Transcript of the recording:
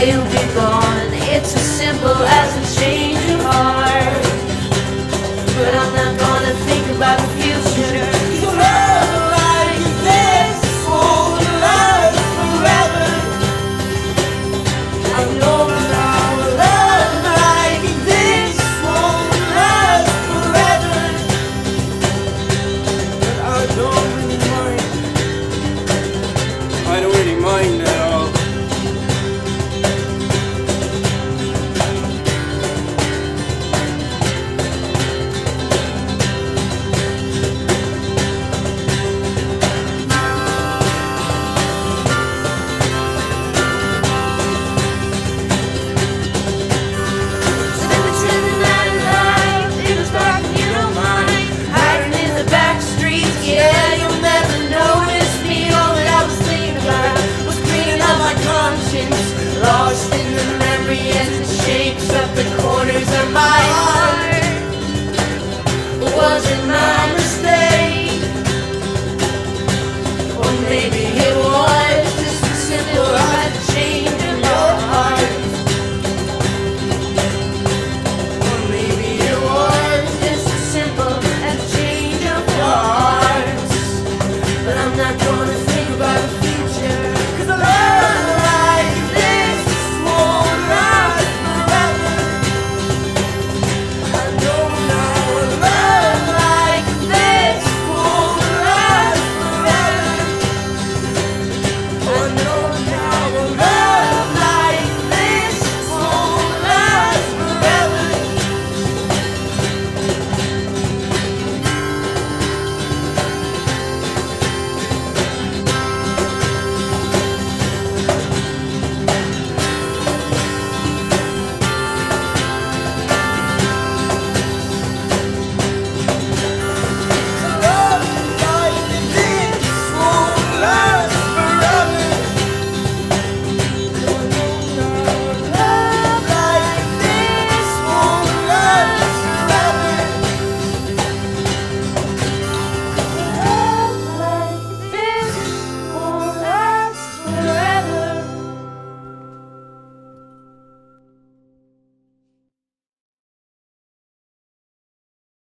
day you'll be born. It's as simple as